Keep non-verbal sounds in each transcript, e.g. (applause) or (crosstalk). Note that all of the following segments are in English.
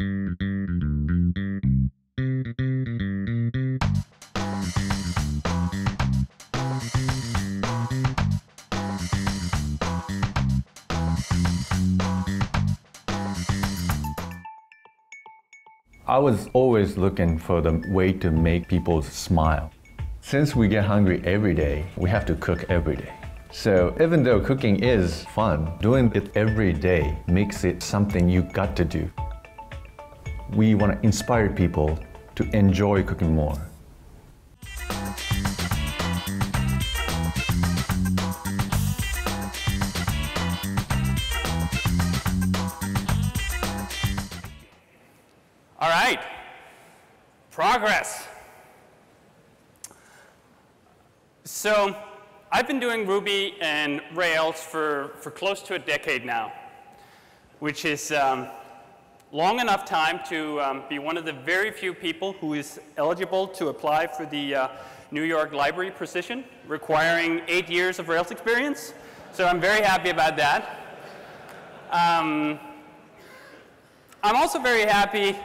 I was always looking for the way to make people smile. Since we get hungry every day, we have to cook every day. So even though cooking is fun, doing it every day makes it something you got to do. We want to inspire people to enjoy cooking more. All right. Progress. So I've been doing Ruby and Rails for, for close to a decade now, which is um, long enough time to um, be one of the very few people who is eligible to apply for the uh, New York Library position, requiring eight years of Rails experience. So I'm very happy about that. Um, I'm also very happy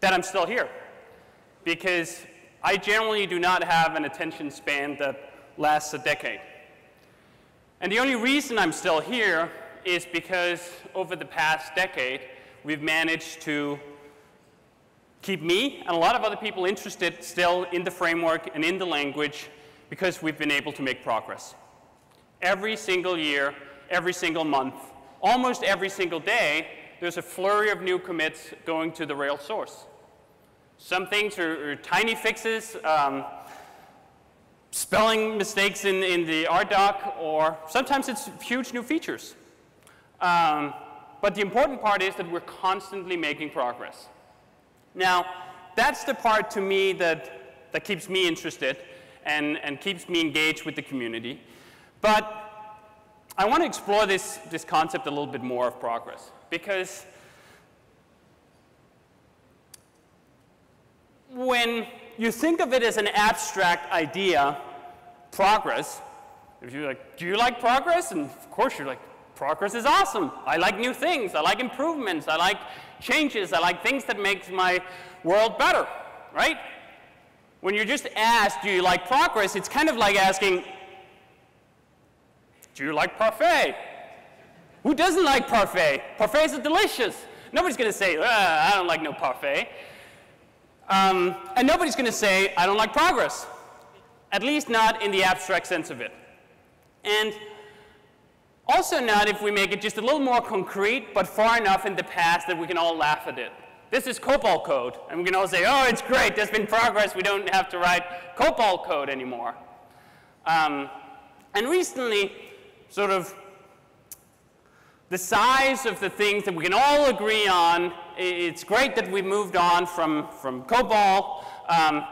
that I'm still here because I generally do not have an attention span that lasts a decade. And the only reason I'm still here is because over the past decade, we've managed to keep me and a lot of other people interested still in the framework and in the language because we've been able to make progress. Every single year, every single month, almost every single day, there's a flurry of new commits going to the Rails source. Some things are, are tiny fixes, um, spelling mistakes in, in the RDoc, or sometimes it's huge new features. Um, but the important part is that we're constantly making progress. Now, that's the part to me that, that keeps me interested and, and keeps me engaged with the community. But I want to explore this, this concept a little bit more of progress because when you think of it as an abstract idea, progress, if you're like, do you like progress? And of course you're like, progress is awesome. I like new things. I like improvements. I like changes. I like things that make my world better, right? When you're just asked, do you like progress, it's kind of like asking, do you like parfait? Who doesn't like parfait? Parfaits are delicious. Nobody's going to say, ah, I don't like no parfait. Um, and nobody's going to say, I don't like progress, at least not in the abstract sense of it. And also not if we make it just a little more concrete, but far enough in the past that we can all laugh at it. This is COBOL code, and we can all say, oh, it's great, there's been progress, we don't have to write COBOL code anymore. Um, and recently, sort of the size of the things that we can all agree on, it's great that we moved on from, from COBOL, um,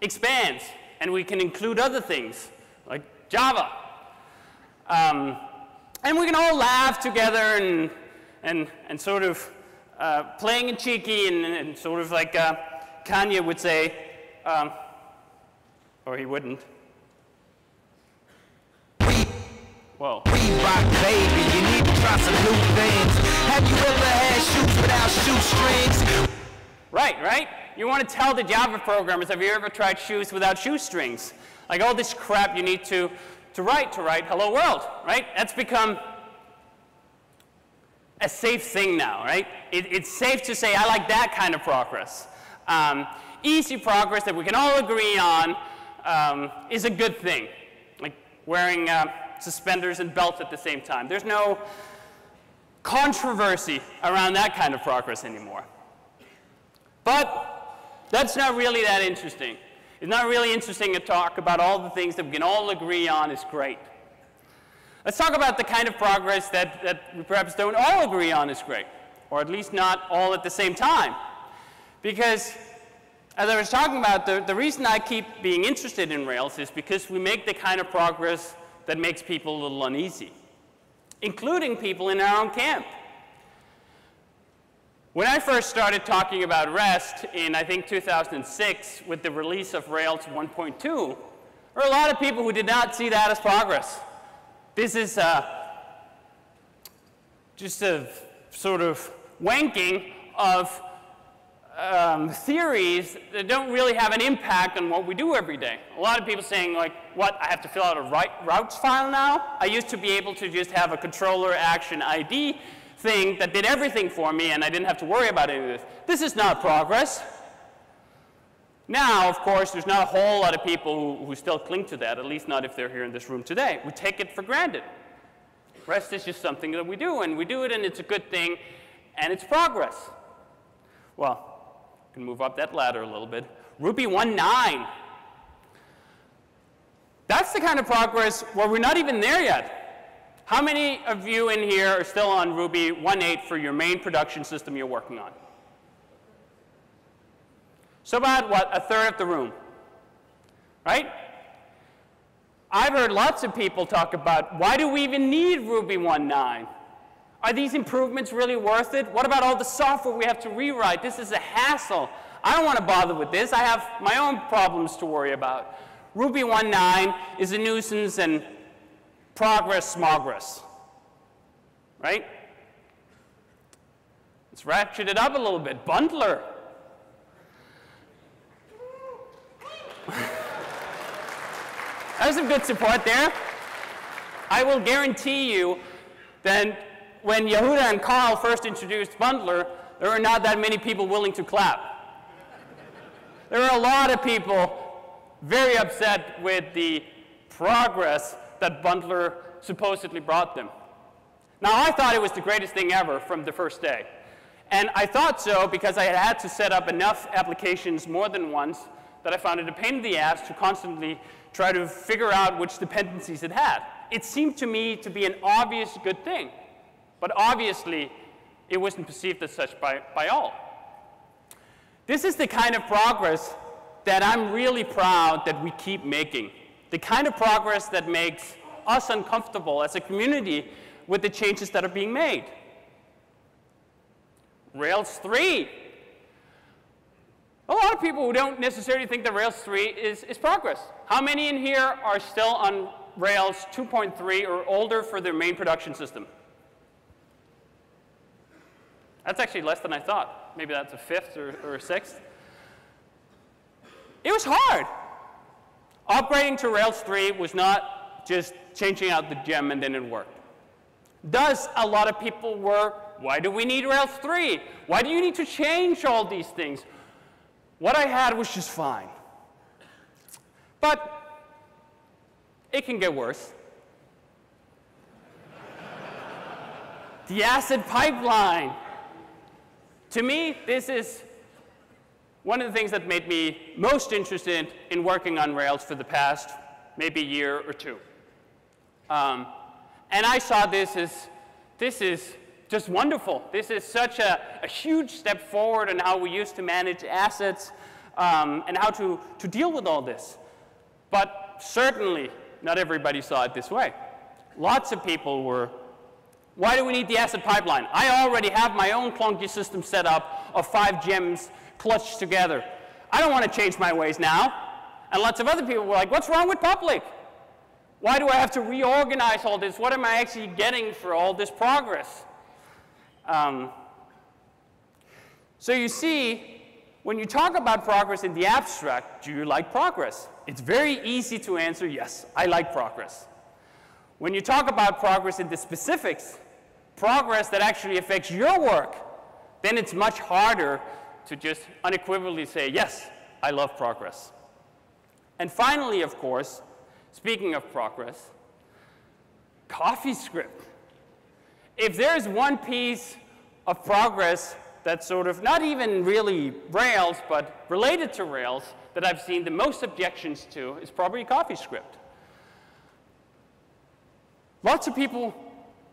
expands, and we can include other things, like Java. Um, and we can all laugh together and, and, and sort of uh, playing and cheeky and, and, sort of like uh, Kanye would say, um, or he wouldn't. Whoa. We rock, baby. You need to try some new things. Have you ever had shoes without shoestrings? Right, right? You want to tell the Java programmers, have you ever tried shoes without shoestrings? Like all this crap you need to, to write to write hello world, right? That's become a safe thing now, right? It, it's safe to say, I like that kind of progress. Um, easy progress that we can all agree on um, is a good thing. Like wearing uh, suspenders and belts at the same time. There's no controversy around that kind of progress anymore. But that's not really that interesting. It's not really interesting to talk about all the things that we can all agree on is great. Let's talk about the kind of progress that, that we perhaps don't all agree on is great, or at least not all at the same time. Because, as I was talking about, the, the reason I keep being interested in Rails is because we make the kind of progress that makes people a little uneasy, including people in our own camp. When I first started talking about REST in, I think, 2006, with the release of Rails 1.2, there were a lot of people who did not see that as progress. This is uh, just a sort of wanking of um, theories that don't really have an impact on what we do every day. A lot of people saying like, what, I have to fill out a routes file now? I used to be able to just have a controller action ID thing that did everything for me and I didn't have to worry about any of this. This is not progress. Now, of course, there's not a whole lot of people who, who still cling to that, at least not if they're here in this room today. We take it for granted. REST is just something that we do, and we do it, and it's a good thing, and it's progress. Well, can move up that ladder a little bit. Ruby 1.9. That's the kind of progress where we're not even there yet. How many of you in here are still on Ruby 1.8 for your main production system you're working on? So about, what, a third of the room, right? I've heard lots of people talk about, why do we even need Ruby 1.9? Are these improvements really worth it? What about all the software we have to rewrite? This is a hassle. I don't want to bother with this. I have my own problems to worry about. Ruby 1.9 is a nuisance and progress smogress. Right? Let's ratchet it up a little bit. Bundler. (laughs) There's some good support there. I will guarantee you that when Yehuda and Carl first introduced Bundler, there were not that many people willing to clap. There were a lot of people very upset with the progress that Bundler supposedly brought them. Now, I thought it was the greatest thing ever from the first day. And I thought so because I had had to set up enough applications more than once that I found it a pain in the ass to constantly try to figure out which dependencies it had. It seemed to me to be an obvious good thing. But obviously, it wasn't perceived as such by, by all. This is the kind of progress that I'm really proud that we keep making. The kind of progress that makes us uncomfortable as a community with the changes that are being made. Rails 3. A lot of people who don't necessarily think that Rails 3 is, is progress. How many in here are still on Rails 2.3 or older for their main production system? That's actually less than I thought. Maybe that's a fifth or, or a sixth. It was hard. Upgrading to Rails 3 was not just changing out the gem and then it worked. Thus, a lot of people were, Why do we need Rails 3? Why do you need to change all these things? What I had was just fine. But it can get worse. (laughs) the asset pipeline. To me, this is one of the things that made me most interested in working on Rails for the past maybe year or two. Um, and I saw this as, this is just wonderful. This is such a, a huge step forward in how we used to manage assets um, and how to, to deal with all this. But certainly, not everybody saw it this way. Lots of people were why do we need the asset pipeline? I already have my own clunky system set up of five gems clutched together. I don't want to change my ways now. And lots of other people were like, what's wrong with public? Why do I have to reorganize all this? What am I actually getting for all this progress? Um, so you see, when you talk about progress in the abstract, do you like progress? It's very easy to answer, yes, I like progress. When you talk about progress in the specifics, progress that actually affects your work, then it's much harder to just unequivocally say, yes, I love progress. And finally, of course, speaking of progress, CoffeeScript. If there's one piece of progress that's sort of not even really Rails, but related to Rails, that I've seen the most objections to is probably CoffeeScript. Lots of people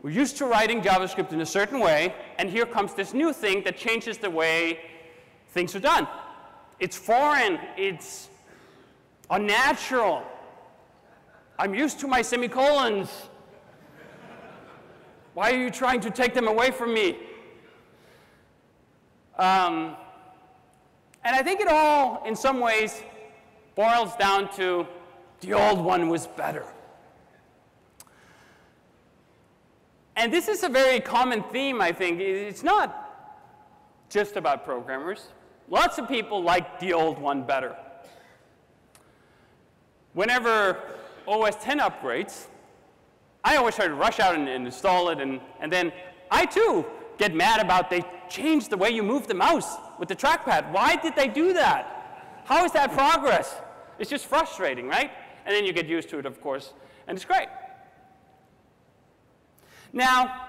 we're used to writing JavaScript in a certain way, and here comes this new thing that changes the way things are done. It's foreign, it's unnatural. I'm used to my semicolons. Why are you trying to take them away from me? Um, and I think it all, in some ways, boils down to the old one was better. And this is a very common theme, I think. It's not just about programmers. Lots of people like the old one better. Whenever OS 10 upgrades, I always try to rush out and, and install it, and, and then I too get mad about they changed the way you move the mouse with the trackpad. Why did they do that? How is that progress? It's just frustrating, right? And then you get used to it, of course, and it's great. Now,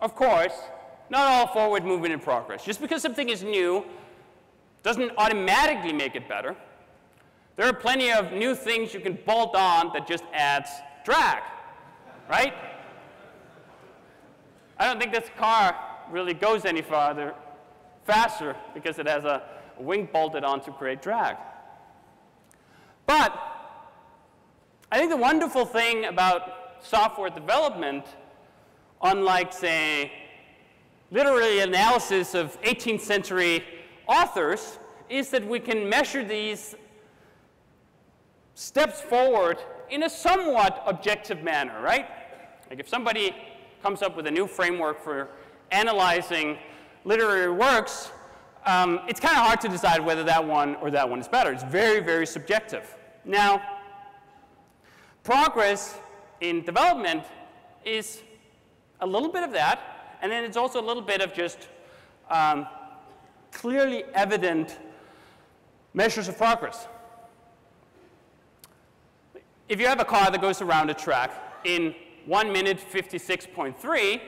of course, not all forward movement and progress. Just because something is new doesn't automatically make it better. There are plenty of new things you can bolt on that just adds drag, right? I don't think this car really goes any farther faster because it has a, a wing bolted on to create drag. But I think the wonderful thing about software development, unlike, say, literary analysis of 18th century authors, is that we can measure these steps forward in a somewhat objective manner, right? Like if somebody comes up with a new framework for analyzing literary works, um, it's kind of hard to decide whether that one or that one is better. It's very, very subjective. Now, progress in development is a little bit of that, and then it's also a little bit of just um, clearly evident measures of progress. If you have a car that goes around a track in 1 minute 56.3,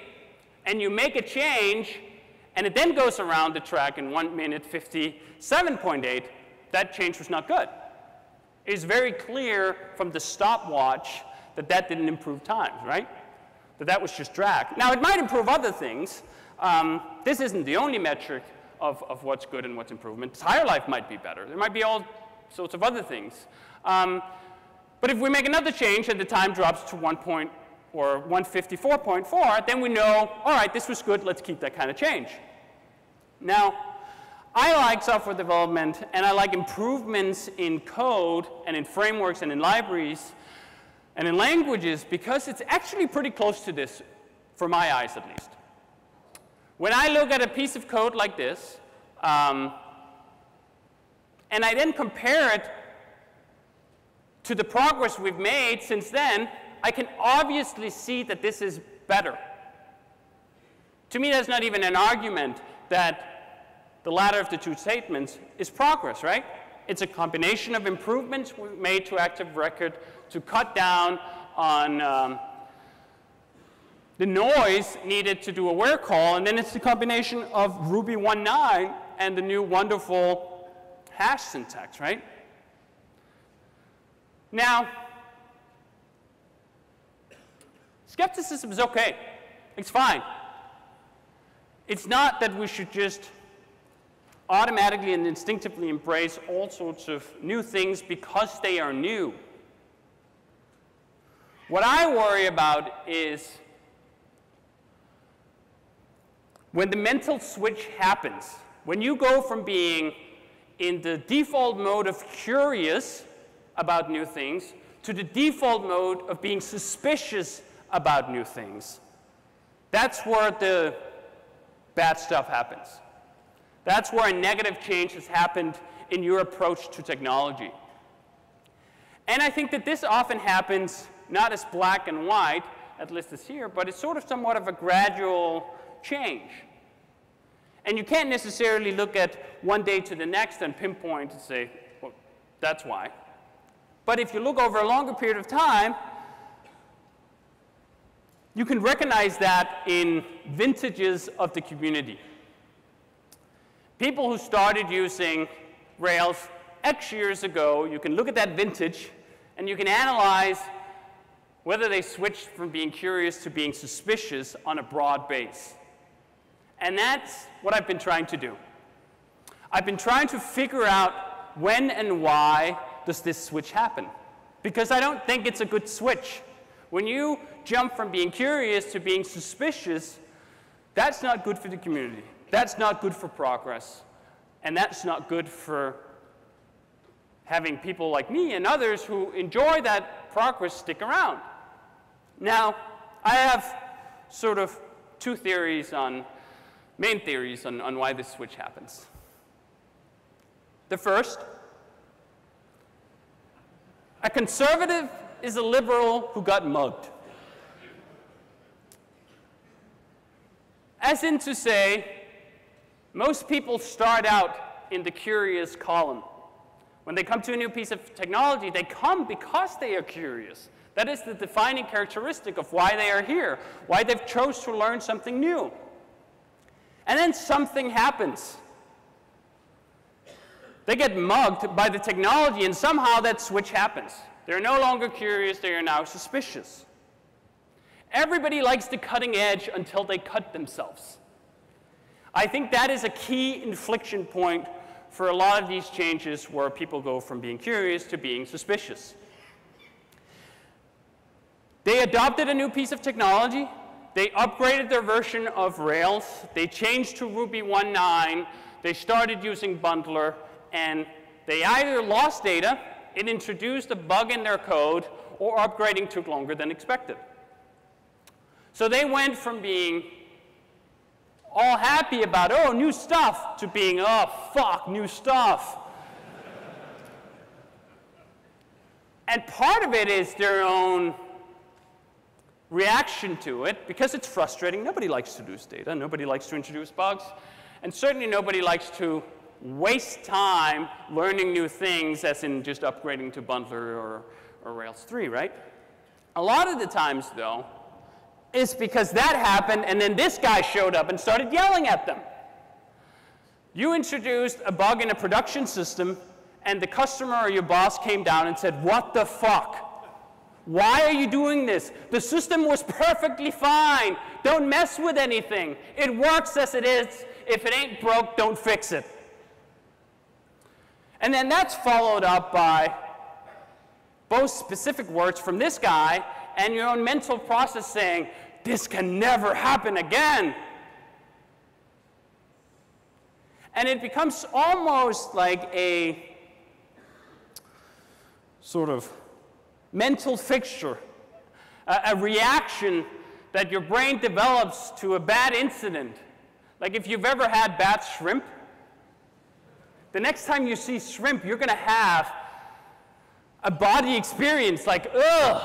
and you make a change, and it then goes around the track in 1 minute 57.8, that change was not good. It is very clear from the stopwatch that that didn't improve times, right? That that was just drag. Now, it might improve other things. Um, this isn't the only metric of, of what's good and what's improvement. Tire life might be better. There might be all sorts of other things. Um, but if we make another change and the time drops to 1 point or 154.4, then we know, all right, this was good, let's keep that kind of change. Now, I like software development and I like improvements in code and in frameworks and in libraries and in languages because it's actually pretty close to this, for my eyes at least. When I look at a piece of code like this, um, and I then compare it to the progress we've made since then, I can obviously see that this is better. To me, that's not even an argument that the latter of the two statements is progress, right? It's a combination of improvements we made to active record to cut down on um, the noise needed to do a where call, and then it's the combination of Ruby 1.9 and the new wonderful hash syntax, right? Now, skepticism is okay. It's fine. It's not that we should just automatically and instinctively embrace all sorts of new things because they are new. What I worry about is when the mental switch happens, when you go from being in the default mode of curious about new things to the default mode of being suspicious about new things. That's where the bad stuff happens. That's where a negative change has happened in your approach to technology. And I think that this often happens not as black and white, at least as here, but it's sort of somewhat of a gradual change. And you can't necessarily look at one day to the next and pinpoint and say, well, that's why. But if you look over a longer period of time, you can recognize that in vintages of the community. People who started using Rails X years ago, you can look at that vintage and you can analyze whether they switched from being curious to being suspicious on a broad base. And that's what I've been trying to do. I've been trying to figure out when and why does this switch happen? Because I don't think it's a good switch. When you jump from being curious to being suspicious, that's not good for the community. That's not good for progress. And that's not good for having people like me and others who enjoy that progress stick around. Now, I have sort of two theories on main theories on, on why this switch happens. The first, a conservative is a liberal who got mugged. As in to say, most people start out in the curious column. When they come to a new piece of technology, they come because they are curious. That is the defining characteristic of why they are here, why they've chose to learn something new. And then something happens. They get mugged by the technology, and somehow that switch happens. They're no longer curious, they are now suspicious. Everybody likes the cutting edge until they cut themselves. I think that is a key inflection point for a lot of these changes where people go from being curious to being suspicious. They adopted a new piece of technology. They upgraded their version of Rails. They changed to Ruby 1.9. They started using Bundler. And they either lost data, it introduced a bug in their code, or upgrading took longer than expected. So they went from being all happy about, oh, new stuff, to being, oh, fuck, new stuff. and part of it is their own reaction to it because it's frustrating. Nobody likes to lose data, nobody likes to introduce bugs, and certainly nobody likes to waste time learning new things, as in just upgrading to Bundler or, or Rails 3, right? A lot of the times, though, it's because that happened and then this guy showed up and started yelling at them. You introduced a bug in a production system and the customer or your boss came down and said, What the fuck? Why are you doing this? The system was perfectly fine. Don't mess with anything. It works as it is. If it ain't broke, don't fix it. And then that's followed up by both specific words from this guy and your own mental process saying, this can never happen again. And it becomes almost like a sort of mental fixture, a, a, reaction that your brain develops to a bad incident. Like if you've ever had bad shrimp, the next time you see shrimp, you're going to have a body experience like, ugh,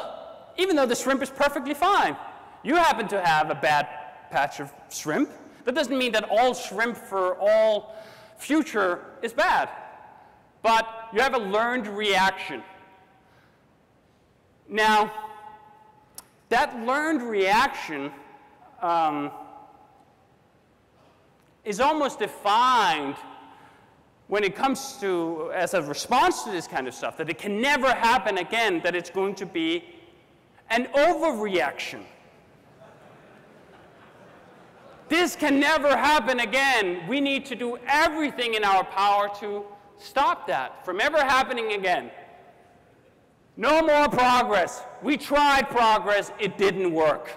even though the shrimp is perfectly fine. You happen to have a bad patch of shrimp. That doesn't mean that all shrimp for all future is bad. But you have a learned reaction. Now, that learned reaction um, is almost defined when it comes to, as a response to this kind of stuff, that it can never happen again, that it's going to be an overreaction. This can never happen again. We need to do everything in our power to stop that from ever happening again. No more progress. We tried progress, it didn't work.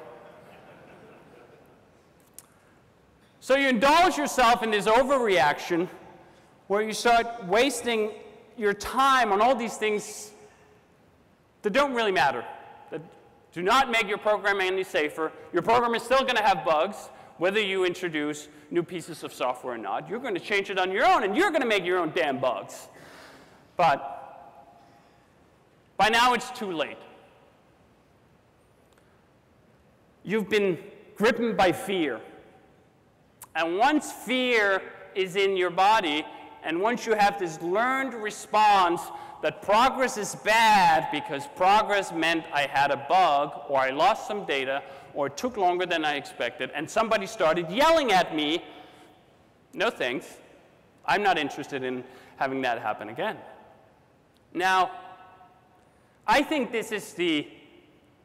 So you indulge yourself in this overreaction where you start wasting your time on all these things that don't really matter, that do not make your program any safer. Your program is still going to have bugs, whether you introduce new pieces of software or not. You're going to change it on your own, and you're going to make your own damn bugs. But by now, it's too late. You've been gripped by fear. And once fear is in your body, and once you have this learned response that progress is bad because progress meant I had a bug or I lost some data or it took longer than I expected, and somebody started yelling at me, no thanks. I'm not interested in having that happen again. Now, I think this is the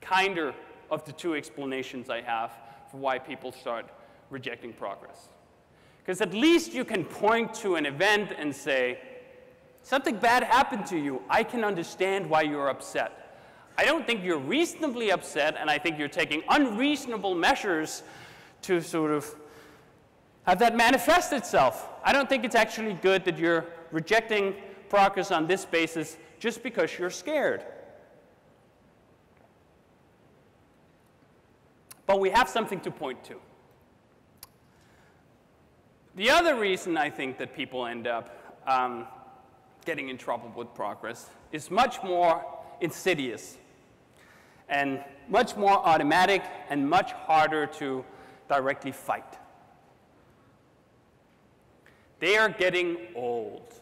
kinder of the two explanations I have for why people start rejecting progress. Because at least you can point to an event and say, something bad happened to you. I can understand why you're upset. I don't think you're reasonably upset, and I think you're taking unreasonable measures to sort of have that manifest itself. I don't think it's actually good that you're rejecting progress on this basis just because you're scared. But we have something to point to. The other reason I think that people end up um, getting in trouble with progress is much more insidious and much more automatic and much harder to directly fight. They are getting old.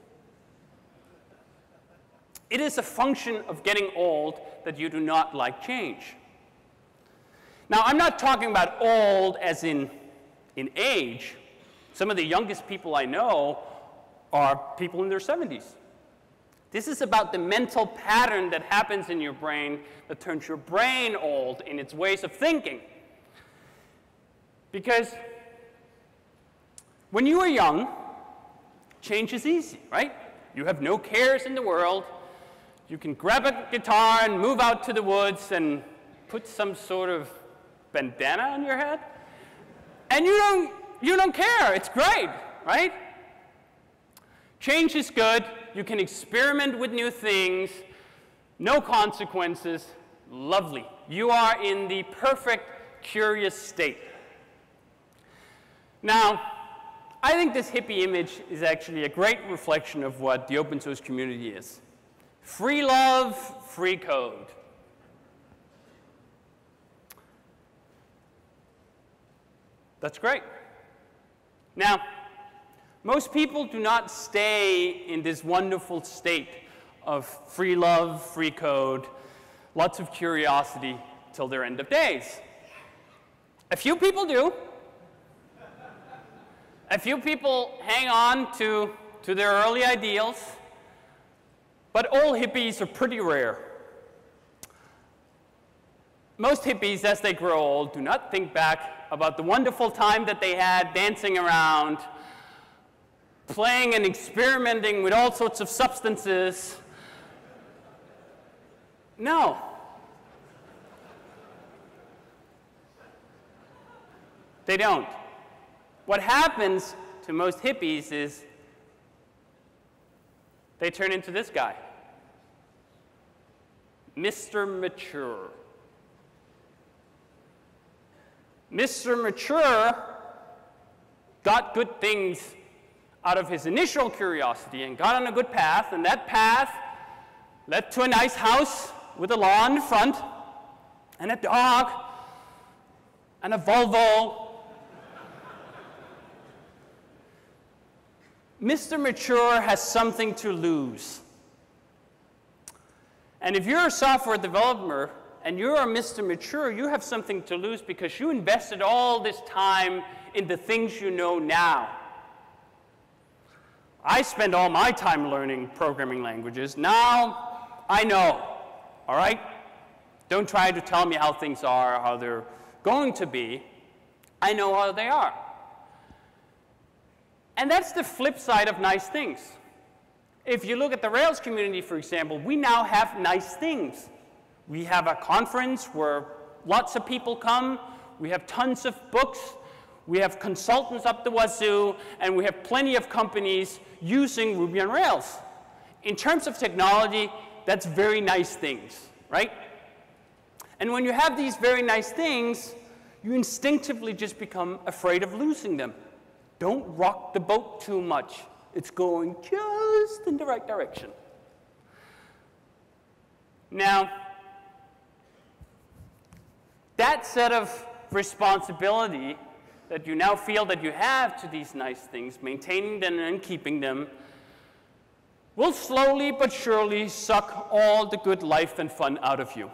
It is a function of getting old that you do not like change. Now, I'm not talking about old as in, in age. Some of the youngest people I know are people in their 70s. This is about the mental pattern that happens in your brain that turns your brain old in its ways of thinking. Because when you are young, change is easy, right? You have no cares in the world. You can grab a guitar and move out to the woods and put some sort of bandana on your head. And you don't, you don't care. It's great, right? Change is good. You can experiment with new things. No consequences. Lovely. You are in the perfect curious state. Now, I think this hippie image is actually a great reflection of what the open source community is. Free love, free code. That's great. Now, most people do not stay in this wonderful state of free love, free code, lots of curiosity till their end of days. A few people do. A few people hang on to, to their early ideals, but all hippies are pretty rare. Most hippies, as they grow old, do not think back about the wonderful time that they had dancing around, playing and experimenting with all sorts of substances. No. They don't. What happens to most hippies is they turn into this guy, Mr. Mature. Mr. Mature got good things out of his initial curiosity and got on a good path, and that path led to a nice house with a lawn in front, and a dog, and a Volvo, Mr. Mature has something to lose. And if you're a software developer and you're a Mr. Mature, you have something to lose because you invested all this time in the things you know now. I spend all my time learning programming languages. Now I know, all right? Don't try to tell me how things are, how they're going to be. I know how they are. And that's the flip side of nice things. If you look at the Rails community, for example, we now have nice things. We have a conference where lots of people come. We have tons of books. We have consultants up the wazoo. And we have plenty of companies using Ruby on Rails. In terms of technology, that's very nice things, right? And when you have these very nice things, you instinctively just become afraid of losing them. Don't rock the boat too much. It's going just in the right direction. Now, that set of responsibility that you now feel that you have to these nice things, maintaining them and keeping them, will slowly but surely suck all the good life and fun out of you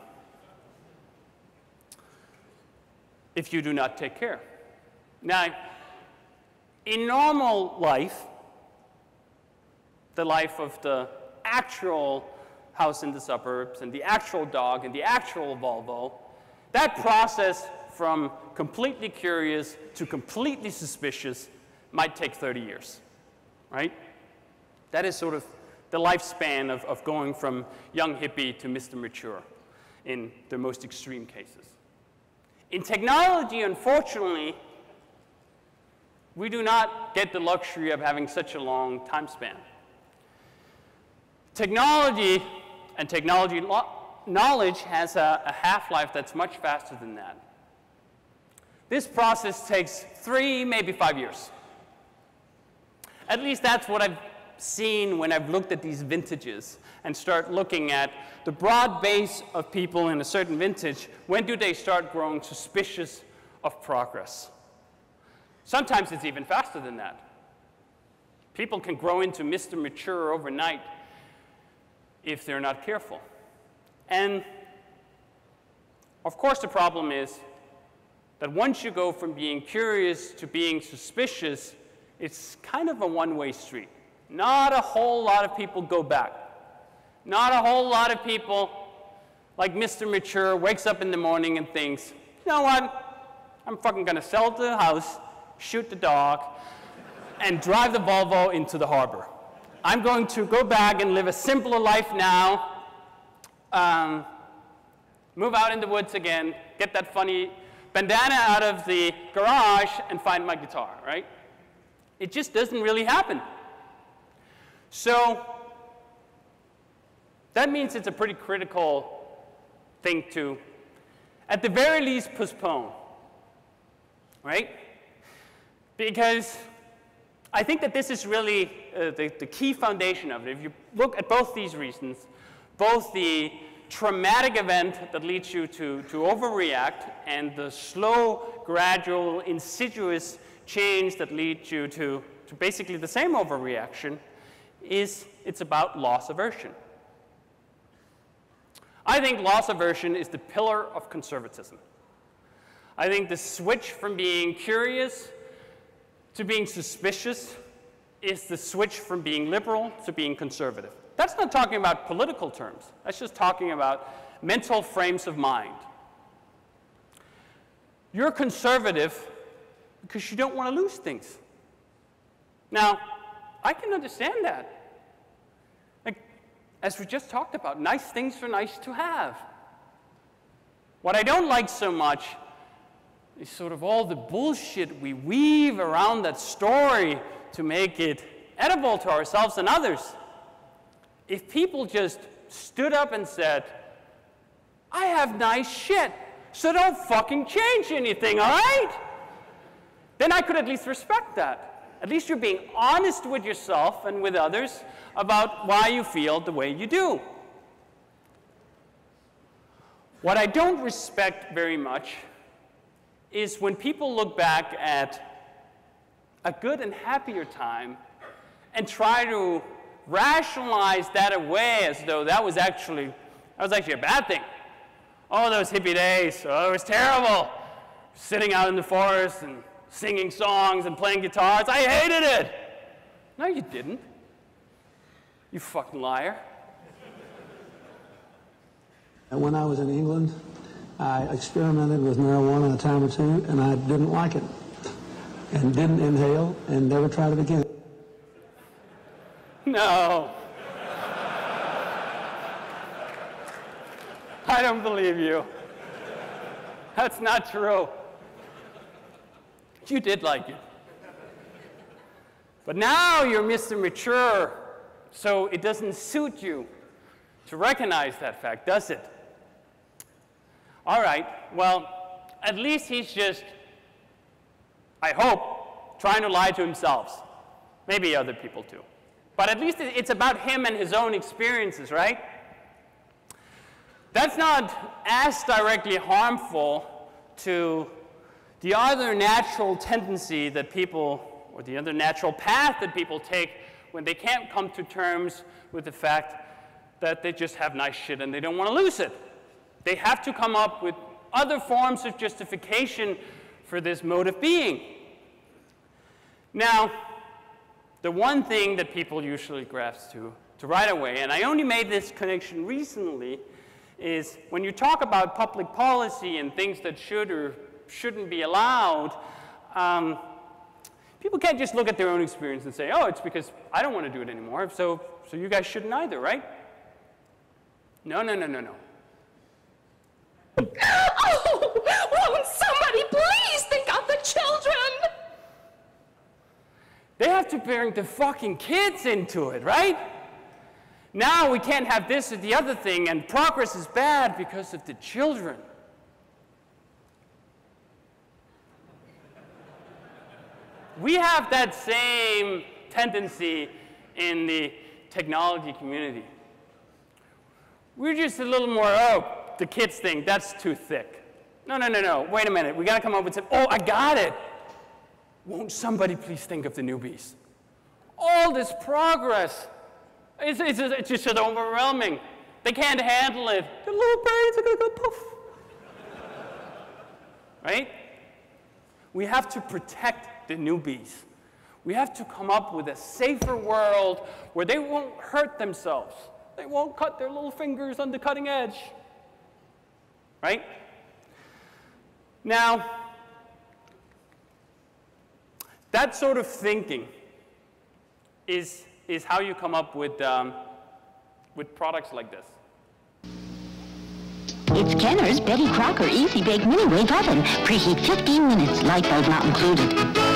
if you do not take care. Now, in normal life, the life of the actual house in the suburbs and the actual dog and the actual Volvo, that process from completely curious to completely suspicious might take 30 years, right? That is sort of the lifespan of, of going from young hippie to Mr. Mature in the most extreme cases. In technology, unfortunately, we do not get the luxury of having such a long time span. Technology and technology knowledge has a, a half-life that's much faster than that. This process takes three, maybe five years. At least that's what I've seen when I've looked at these vintages and start looking at the broad base of people in a certain vintage. When do they start growing suspicious of progress? Sometimes it's even faster than that. People can grow into Mr. Mature overnight if they're not careful. And of course, the problem is that once you go from being curious to being suspicious, it's kind of a one way street. Not a whole lot of people go back. Not a whole lot of people, like Mr. Mature, wakes up in the morning and thinks, you know what? I'm fucking gonna sell the house, shoot the dog, and drive the Volvo into the harbor. I'm going to go back and live a simpler life now, um, move out in the woods again, get that funny bandana out of the garage, and find my guitar, right? It just doesn't really happen. So that means it's a pretty critical thing to, at the very least, postpone, right? Because I think that this is really uh, the, the key foundation of it. If you look at both these reasons, both the traumatic event that leads you to, to overreact and the slow, gradual, insidious change that leads you to, to basically the same overreaction, is it's about loss aversion. I think loss aversion is the pillar of conservatism. I think the switch from being curious to being suspicious is the switch from being liberal to being conservative. That's not talking about political terms. That's just talking about mental frames of mind. You're conservative because you don't want to lose things. Now, I can understand that. Like, as we just talked about, nice things are nice to have. What I don't like so much is sort of all the bullshit we weave around that story to make it edible to ourselves and others. If people just stood up and said, I have nice shit, so don't fucking change anything, all right? Then I could at least respect that. At least you're being honest with yourself and with others about why you feel the way you do. What I don't respect very much is when people look back at a good and happier time and try to rationalize that away as though that was actually that was actually a bad thing. Oh, those hippie days, oh, it was terrible. Sitting out in the forest and singing songs and playing guitars. I hated it. No, you didn't. You fucking liar. And when I was in England, I experimented with marijuana a time or two, and I didn't like it, and didn't inhale, and never tried it again. No. I don't believe you. That's not true. You did like it. But now you're Mr. Mature, so it doesn't suit you to recognize that fact, does it? All right, well, at least he's just, I hope, trying to lie to himself. Maybe other people too. But at least it's about him and his own experiences, right? That's not as directly harmful to the other natural tendency that people, or the other natural path that people take when they can't come to terms with the fact that they just have nice shit and they don't want to lose it. They have to come up with other forms of justification for this mode of being. Now, the one thing that people usually grasp to, to right away, and I only made this connection recently, is when you talk about public policy and things that should or shouldn't be allowed, um, people can't just look at their own experience and say, oh, it's because I don't want to do it anymore, so, so you guys shouldn't either, right? No, no, no, no, no. (laughs) Oh, won't somebody please think of the children? They have to bring the fucking kids into it, right? Now we can't have this or the other thing, and progress is bad because of the children. We have that same tendency in the technology community. We're just a little more, oh, the kids think that's too thick. No, no, no, no. Wait a minute. We got to come up with some, oh, I got it. Won't somebody please think of the newbies? All this progress. It's, it's, it's just overwhelming. They can't handle it. Their little brains are going to go poof. right? We have to protect the newbies. We have to come up with a safer world where they won't hurt themselves. They won't cut their little fingers on the cutting edge. Right? Now, that sort of thinking is, is how you come up with, um, with products like this. It's Kenner's Betty Crocker Easy Bake Mini Wave Oven. Preheat 15 minutes, light bulb not included.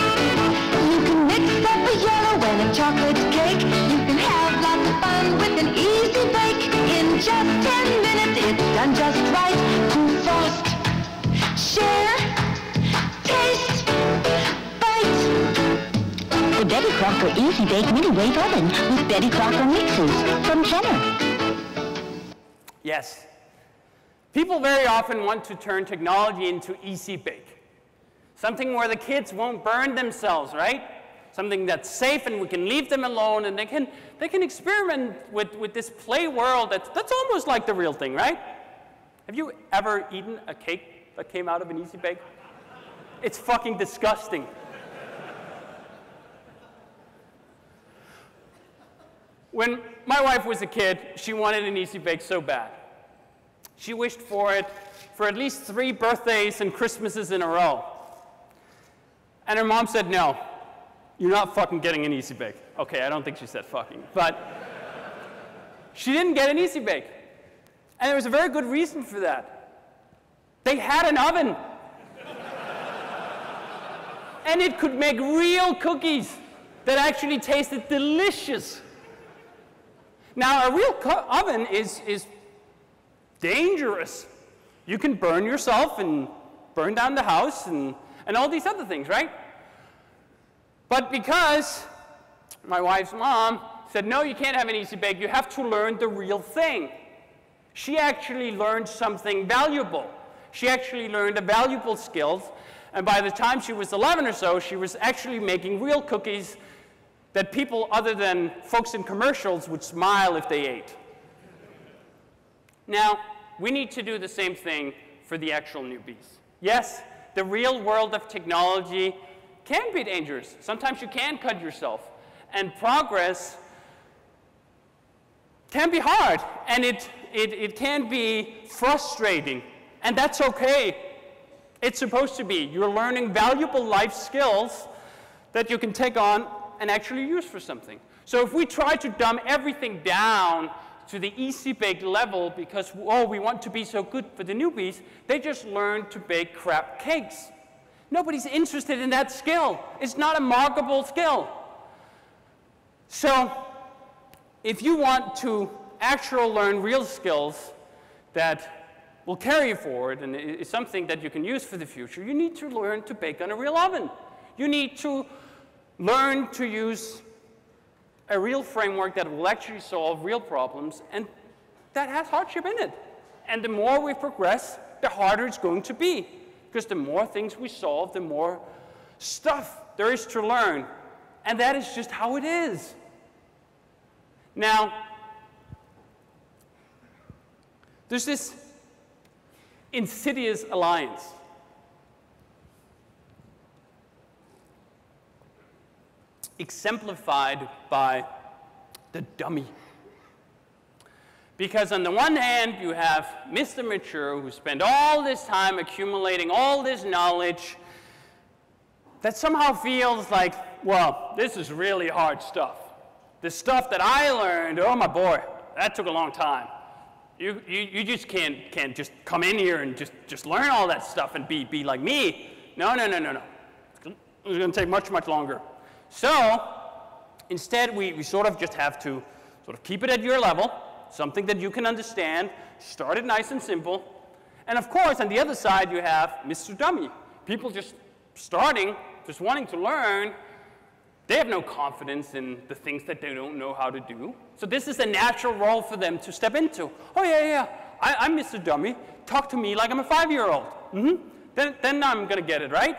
Crocker Easy Bake Mini Wave Oven with Betty Crocker mixes from Kenner. Yes. People very often want to turn technology into easy bake. Something where the kids won't burn themselves, right? Something that's safe and we can leave them alone and they can, they can experiment with, with this play world that's, that's almost like the real thing, right? Have you ever eaten a cake that came out of an easy bake? It's fucking disgusting. When my wife was a kid, she wanted an easy bake so bad. She wished for it for at least three birthdays and Christmases in a row. And her mom said, no, you're not fucking getting an easy bake. Okay, I don't think she said fucking, but (laughs) she didn't get an easy bake. And there was a very good reason for that. They had an oven. (laughs) and it could make real cookies that actually tasted delicious. Now, a real oven is, is dangerous. You can burn yourself and burn down the house and, and all these other things, right? But because my wife's mom said, no, you can't have an easy bake, you have to learn the real thing. She actually learned something valuable. She actually learned a valuable skills, and by the time she was 11 or so, she was actually making real cookies that people other than folks in commercials would smile if they ate. Now, we need to do the same thing for the actual newbies. Yes, the real world of technology can be dangerous. Sometimes you can cut yourself. And progress can be hard, and it, it, it can be frustrating, and that's okay. It's supposed to be. You're learning valuable life skills that you can take on and actually use for something. So if we try to dumb everything down to the easy bake level because, oh, we want to be so good for the newbies, they just learn to bake crap cakes. Nobody's interested in that skill. It's not a markable skill. So, if you want to actually learn real skills that will carry you forward and is something that you can use for the future, you need to learn to bake on a real oven. You need to learn to use a real framework that will actually solve real problems and that has hardship in it. And the more we progress, the harder it's going to be. Because the more things we solve, the more stuff there is to learn. And that is just how it is. Now, there's this insidious alliance. Exemplified by the dummy. Because on the one hand, you have Mr. Mature who spent all this time accumulating all this knowledge that somehow feels like, well, this is really hard stuff. The stuff that I learned, oh my boy, that took a long time. You, you, you just can't, can't just come in here and just, just learn all that stuff and be, be like me. No, no, no, no, no. It's going to take much, much longer. So instead, we, we sort of just have to sort of keep it at your level, something that you can understand, start it nice and simple. And of course, on the other side, you have Mr. Dummy. People just starting, just wanting to learn, They have no confidence in the things that they don't know how to do. So this is a natural role for them to step into. Oh, yeah, yeah, I, I'm Mr. Dummy. Talk to me like I'm a five-year-old. Mm-hmm. Then, then I'm going to get it, right?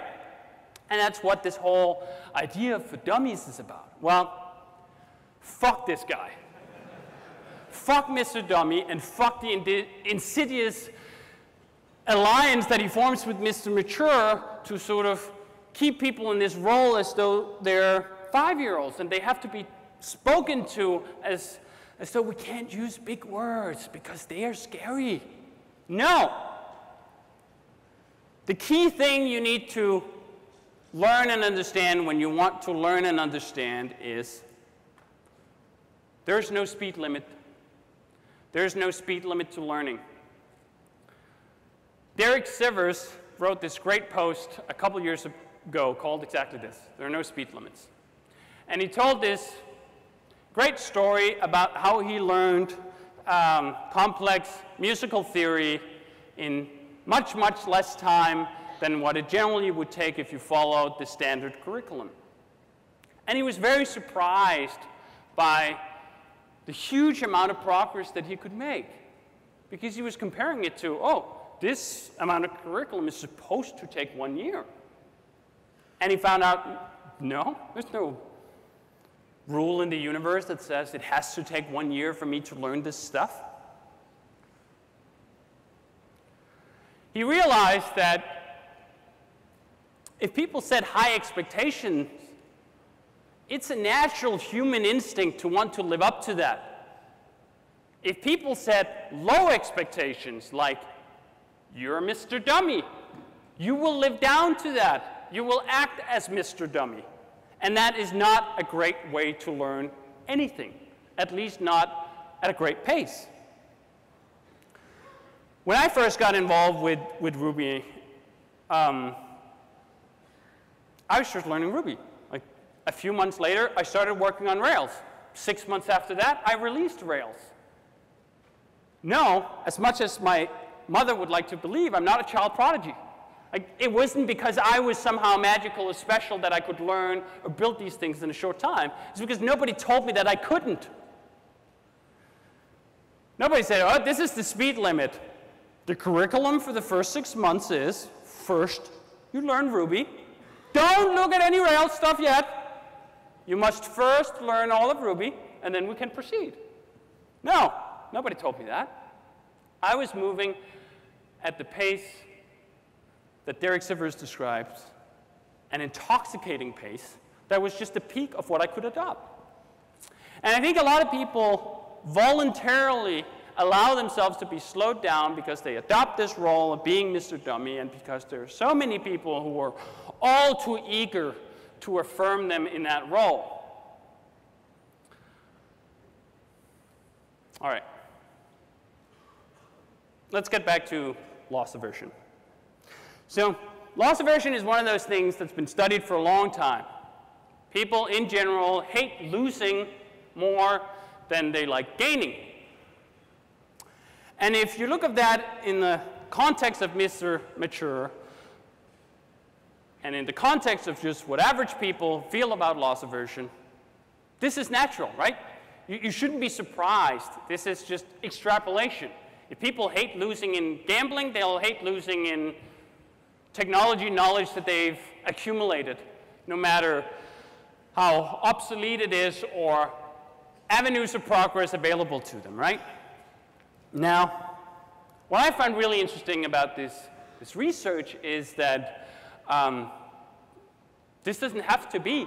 And that's what this whole idea for dummies is about. Well, fuck this guy. fuck Mr. Dummy and fuck the insidious alliance that he forms with Mr. Mature to sort of keep people in this role as though they're five year olds and they have to be spoken to as, as though we can't use big words because they are scary. No. The key thing you need to learn and understand when you want to learn and understand is there's no speed limit. There's no speed limit to learning. Derek Sivers wrote this great post a couple years ago called exactly this There are no speed limits. And he told this great story about how he learned um, complex musical theory in much, much less time than what it generally would take if you followed the standard curriculum. And he was very surprised by the huge amount of progress that he could make because he was comparing it to, oh, this amount of curriculum is supposed to take one year. And he found out, no, there's no rule in the universe that says it has to take one year for me to learn this stuff. He realized that if people set high expectations, it's a natural human instinct to want to live up to that. If people set low expectations, like you're Mr. Dummy. You will live down to that. You will act as Mr. Dummy. And that is not a great way to learn anything, at least not at a great pace. When I first got involved with, with Ruby, um, I was just learning Ruby. Like a few months later, I started working on Rails. Six months after that, I released Rails. No, as much as my mother would like to believe, I'm not a child prodigy. Like, it wasn't because I was somehow magical or special that I could learn or build these things in a short time. It's because nobody told me that I couldn't. Nobody said, oh, this is the speed limit. The curriculum for the first six months is first, you learn Ruby. Don't look at any Rails stuff yet. You must first learn all of Ruby, and then we can proceed. No, nobody told me that. I was moving at the pace that Derek Sivers describes, an intoxicating pace that was just the peak of what I could adopt. And I think a lot of people voluntarily allow themselves to be slowed down because they adopt this role of being Mr. Dummy and because there are so many people who are all too eager to affirm them in that role. All right let's get back to loss aversion. So loss aversion is one of those things that's been studied for a long time. People in general hate losing more than they like gaining. And if you look at that in the context of Mr. Mature, and in the context of just what average people feel about loss aversion, this is natural, right? You, you shouldn't be surprised. This is just extrapolation. If people hate losing in gambling, they'll hate losing in technology knowledge that they've accumulated, no matter how obsolete it is or avenues of progress available to them, right? Now, what I find really interesting about this, this research is that um, this doesn't have to be.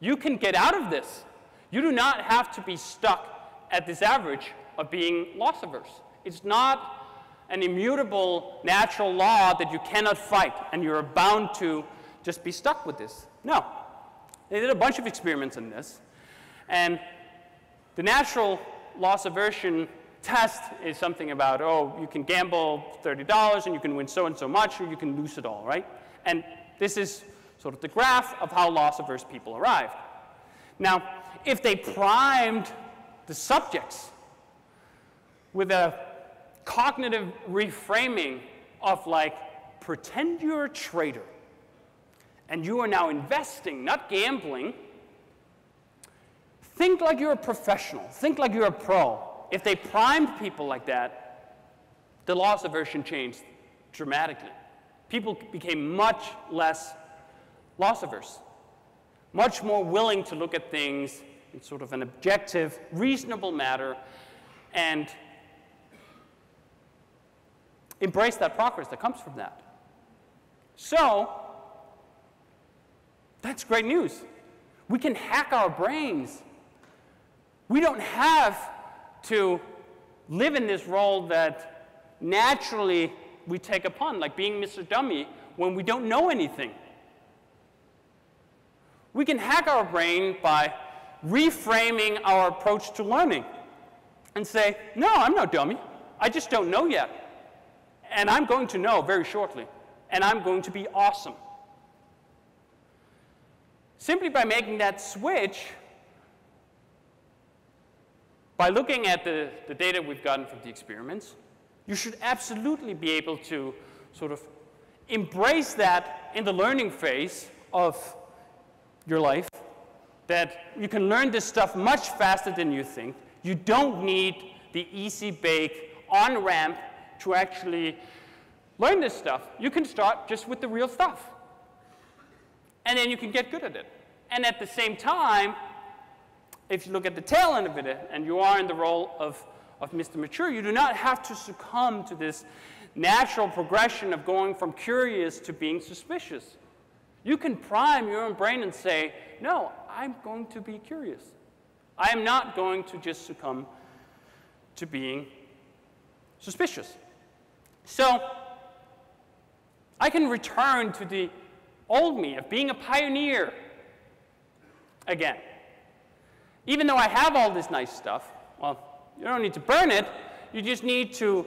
You can get out of this. You do not have to be stuck at this average of being loss averse. It's not an immutable natural law that you cannot fight and you're bound to just be stuck with this. No. They did a bunch of experiments in this. And the natural loss aversion test is something about, oh, you can gamble $30 and you can win so and so much, or you can lose it all, right? And this is sort of the graph of how loss averse people arrived. Now, if they primed the subjects with a cognitive reframing of like, pretend you're a trader and you are now investing, not gambling, think like you're a professional, think like you're a pro. If they primed people like that, the loss aversion changed dramatically. People became much less loss averse, much more willing to look at things in sort of an objective, reasonable manner and embrace that progress that comes from that. So, that's great news. We can hack our brains. We don't have to live in this role that naturally we take upon, like being Mr. Dummy when we don't know anything. We can hack our brain by reframing our approach to learning and say, no, I'm no dummy. I just don't know yet. And I'm going to know very shortly. And I'm going to be awesome. Simply by making that switch, by looking at the, the data we've gotten from the experiments, you should absolutely be able to sort of embrace that in the learning phase of your life, that you can learn this stuff much faster than you think. You don't need the easy bake on ramp to actually learn this stuff. You can start just with the real stuff. And then you can get good at it. And at the same time, if you look at the tail end of it and you are in the role of, of Mr. Mature, you do not have to succumb to this natural progression of going from curious to being suspicious. You can prime your own brain and say, no, I'm going to be curious. I am not going to just succumb to being suspicious. So I can return to the old me of being a pioneer again. Even though I have all this nice stuff, well, you don't need to burn it, you just need to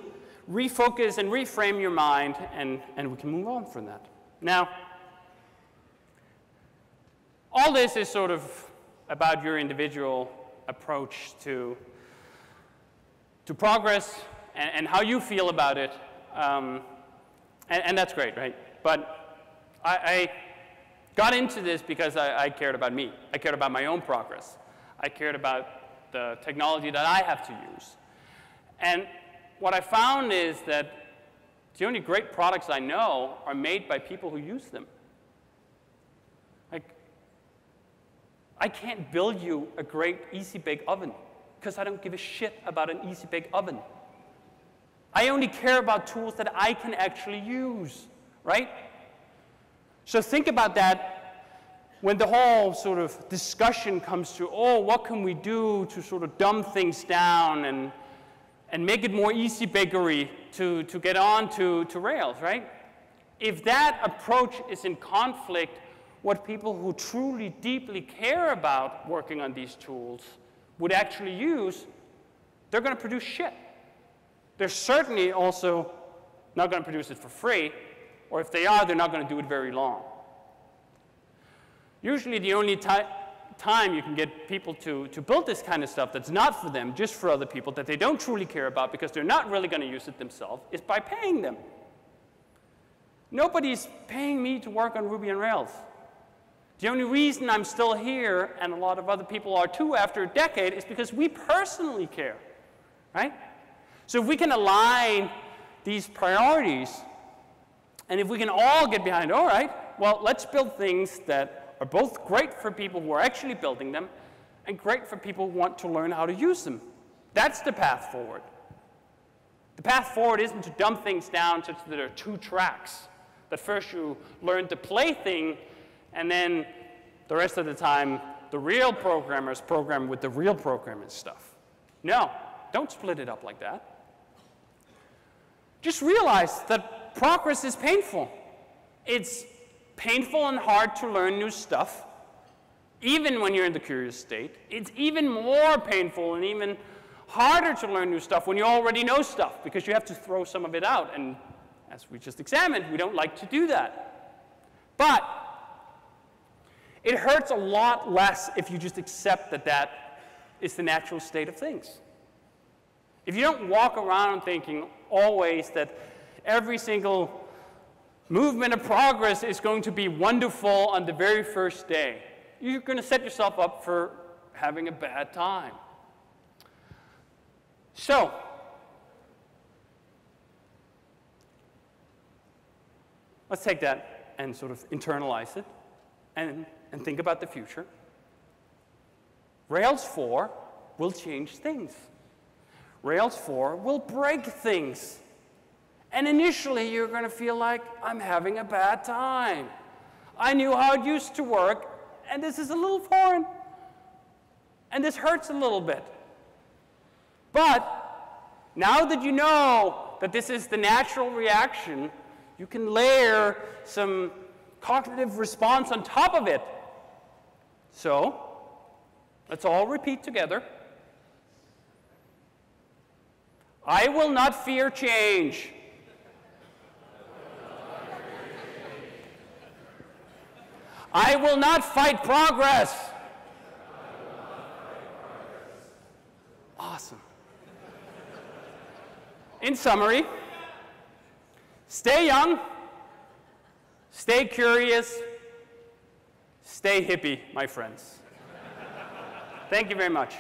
refocus and reframe your mind, and, and we can move on from that. Now, all this is sort of about your individual approach to, to progress and, and how you feel about it. Um, and, and, that's great, right? But I, I got into this because I, I, cared about me. I cared about my own progress. I cared about the technology that I have to use. And what I found is that the only great products I know are made by people who use them. Like, I can't build you a great easy bake oven because I don't give a shit about an easy bake oven. I only care about tools that I can actually use, right? So think about that when the whole sort of discussion comes to, oh, what can we do to sort of dumb things down and, and make it more easy bakery to, to get on to, to Rails, right? If that approach is in conflict, what people who truly deeply care about working on these tools would actually use, they're going to produce shit. They're certainly also not going to produce it for free, or if they are, they're not going to do it very long. Usually the only time you can get people to, to build this kind of stuff that's not for them, just for other people, that they don't truly care about because they're not really going to use it themselves, is by paying them. Nobody's paying me to work on Ruby and Rails. The only reason I'm still here, and a lot of other people are too after a decade, is because we personally care, right? So if we can align these priorities, and if we can all get behind, all right, well, let's build things that are both great for people who are actually building them and great for people who want to learn how to use them. That's the path forward. The path forward isn't to dumb things down such that there are two tracks. That first you learn the play thing, and then the rest of the time, the real programmers program with the real programming stuff. No, don't split it up like that. Just realize that progress is painful. It's painful and hard to learn new stuff, even when you're in the curious state. It's even more painful and even harder to learn new stuff when you already know stuff because you have to throw some of it out. And as we just examined, we don't like to do that. But it hurts a lot less if you just accept that that is the natural state of things. If you don't walk around thinking always that every single movement of progress is going to be wonderful on the very first day. You're going to set yourself up for having a bad time. So, let's take that and sort of internalize it and, and think about the future. Rails 4 will change things. Rails 4 will break things. And initially, you're going to feel like, I'm having a bad time. I knew how it used to work, and this is a little foreign. And this hurts a little bit. But now that you know that this is the natural reaction, you can layer some cognitive response on top of it. So, let's all repeat together. I will not fear change. I will not fight progress. Awesome. In summary, stay young, stay curious, stay hippie, my friends. Thank you very much.